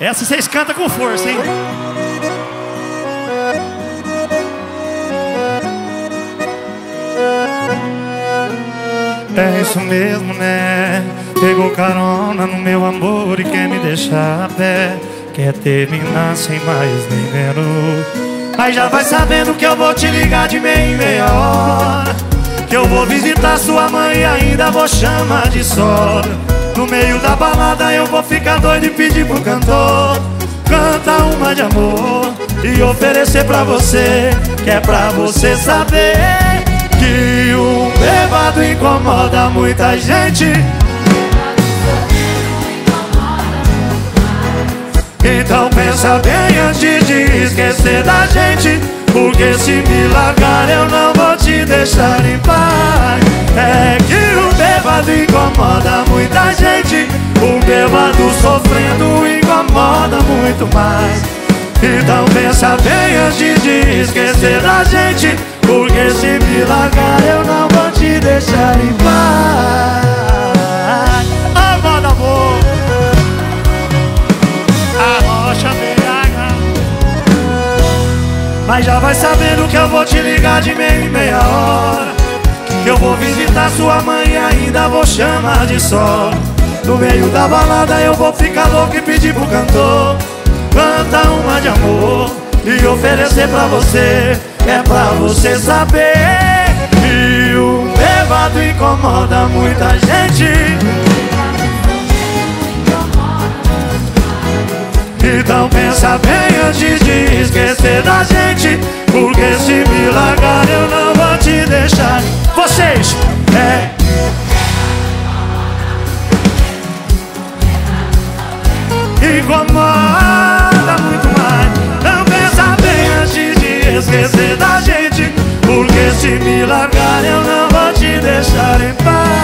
Essa vocês cantam com força, hein? É isso mesmo, né? Pegou carona no meu amor e quer me deixar a pé. Quer terminar sem mais nem menos. Aí já vai sabendo que eu vou te ligar de meia em meia hora. Que eu vou visitar sua mãe e ainda vou chamar de sogra. No meio da balada eu vou ficar doido e pedir pro cantor. Canta uma de amor e oferecer pra você. Que é pra você saber que o bebado incomoda muita gente. Então pensa bem antes de esquecer da gente Porque se me largar eu não vou te deixar em paz O bêbado sofrendo incomoda muito mais. Então pensa bem antes de esquecer da gente Porque se me largar eu não vou te deixar em paz. Amor, amor Mas já vai sabendo que eu vou te ligar de meia em meia hora. Que eu vou visitar sua mãe e ainda vou chamar de sol No meio da balada eu vou ficar louco e pedir pro cantor Canta uma de amor e oferecer pra você. É pra você saber que o bebado incomoda muita gente. Então pensa bem antes de esquecer da gente Porque se me largar eu não vou te deixar. Vocês, incomoda muito mais. Não pensa bem antes de esquecer da gente Porque se me largar eu não vou te deixar em paz.